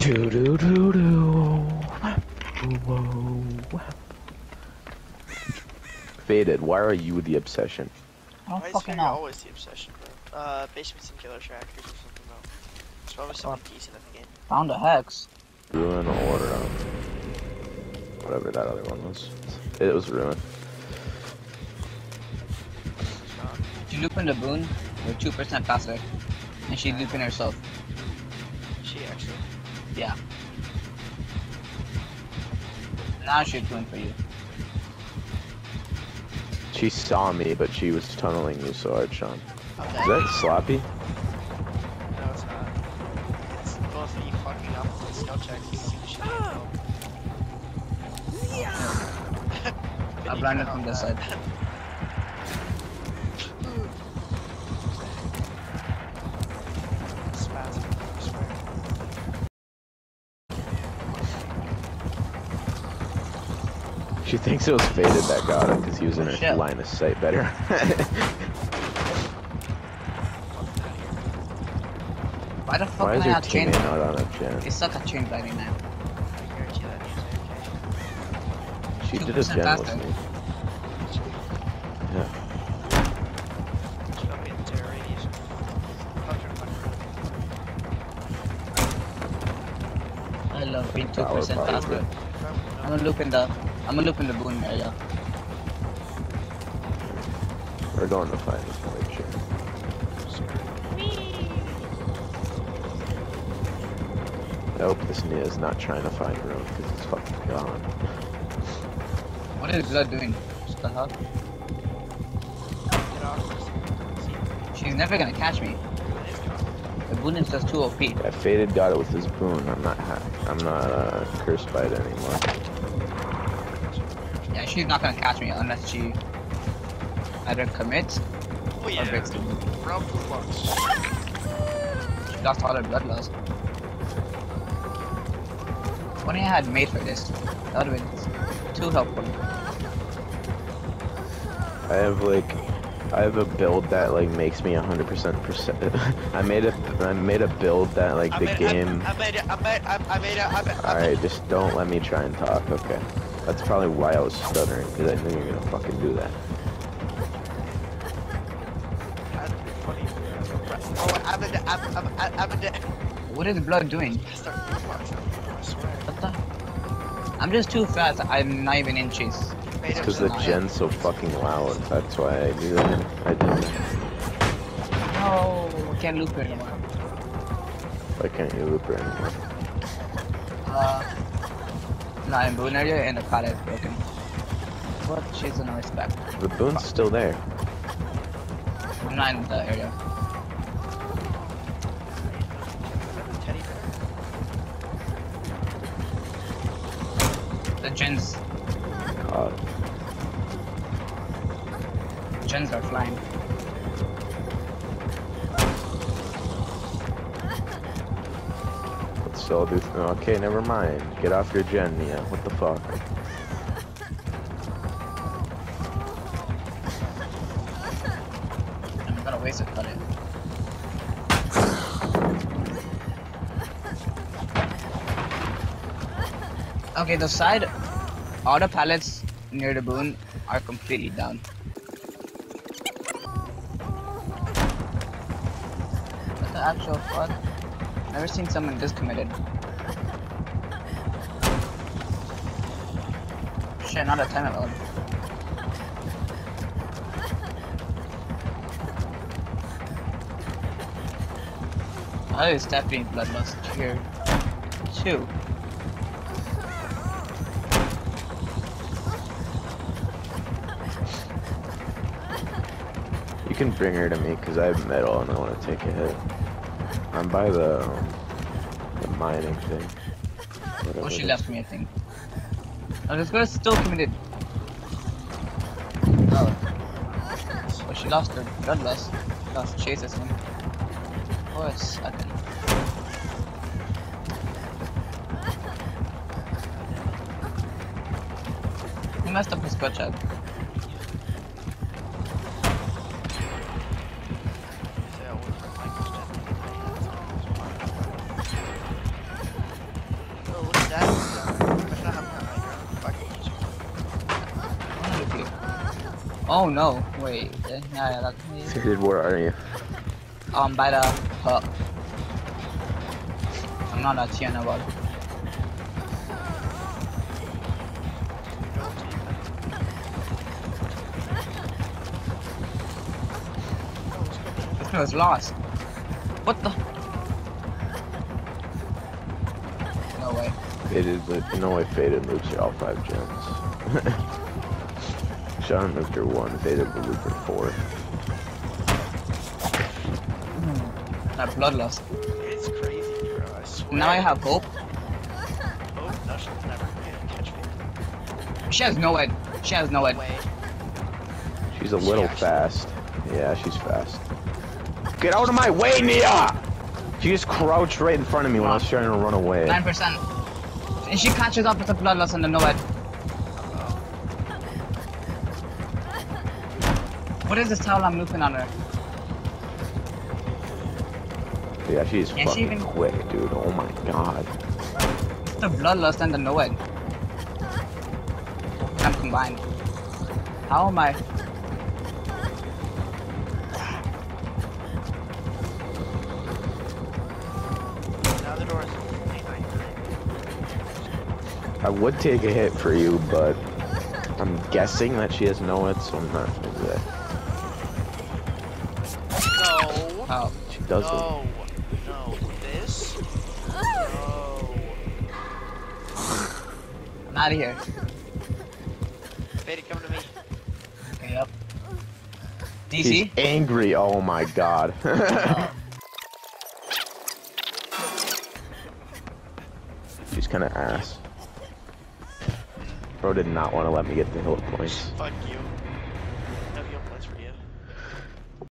Do do do do. Whoa. Faded. Why are you the obsession? I don't Why is fucking know. always the obsession, bro? Uh, Basements and Killer Trackers or something though. It's probably something decent in the game. Found a hex. Ruin or um, whatever that other one was. It was ruin. Um, She looping the boon with 2% faster. And she looping herself. she actually. Yeah. Now she's going for you. She saw me, but she was tunneling you so hard, Sean. Okay. Is that sloppy? No, it's not. It's both of you fucking up with the skill checks. You see the shit you ah! know. I blinded from this side. She thinks it was Faded that got him because he was in her Shit. line of sight better. Why the fuck Why is your not chain? teammate not on a gen? They suck at chain blinding now. I that She did a 2% gen faster. with me. Yeah. okay. She's gonna be in terror radius. Fuck her, fuck her. I love being 2% Power, power, faster. I'm gonna loop in the I'm gonna loop in the boon area. We're going to find this white. I hope this Nea is not trying to find room because it's fucking gone. What is blood doing? What the hell? Get off. See, She's never gonna catch me. it is gone. The boon is just too OP. Yeah, Faded got it with his boon. I'm not ha I'm not uh, cursed by it anymore. Yeah, she's not gonna catch me unless she either commits Oh or yeah. breaks the boon. Round two bucks. She lost all her blood loss. What if I had made for this? That would've been too helpful. I have like, I have a build that like makes me 100%. I made a, I made a build that like I the made, game. I, I made it. I made. I, I made it. I made. I All right, just don't let me try and talk. Okay, that's probably why I was stuttering because I knew you were gonna fucking do that. Oh, it. What is the blood doing? I start beatboxing. I swear. What the? I'm just too fast. I'm not even in chase. Made it. Because the gen's so fucking loud. That's why I do that. I didn't. No, I can't loop her anymore. Why can't you loop her anymore? Uh, not in boon area and the pallet is broken. But she's in respect. The boon's still there. I'm not in the area. The gens, God. gens are flying. Let's. Oh, okay, never mind. Get off your gen, Nea. What the fuck? I'm gonna waste a pallet. Okay, the side, all the pallets near the boon are completely down. What the actual fuck? Never seen someone this committed. Shit, not a at all. Oh, it's definitely bloodlust here. Two. You can bring her to me because I have Mettle and I want to take a hit. I'm by the, the mining thing. Oh, Whatever Oh, she left me, I think. Oh, this girl is still committed. Oh. Oh, she lost her bloodlust. Lost chases him. For a second. He messed up his up. Oh no, wait. Yeah, yeah, that's me. Faded, where are you? Um, by the hub. I'm not a Tiana ball. This was lost. What the? No way. Faded, you know faded moves you all five gens. Sean moved her one, faded will move her four. That bloodlust. It's crazy, bro. I swear. Now I have hope. Oh, no, she's never gonna catch me. She has NOED. She has NOED. Way. She's a little actually- fast. Yeah, she's fast. Get out of my way, Nea! She just crouched right in front of me when I was trying to run away. Nine percent. And she catches up with the bloodlust and the NOED. What is this towel I'm looping on her? Yeah, she's Yeah, she fucking even- quick, dude. Oh my god. It's The bloodlust and the NOED. I'm combined. How am I? I would take a hit for you, but I'm guessing that she has no it, so I'm not gonna do that. Doesn't. No. No. This? No. I'm out of here. Faded, come to me. Okay, yep. She's DC? angry. Oh my god. She's kind of ass. Bro did not want to let me get the hill points. Fuck you. No heal points for you.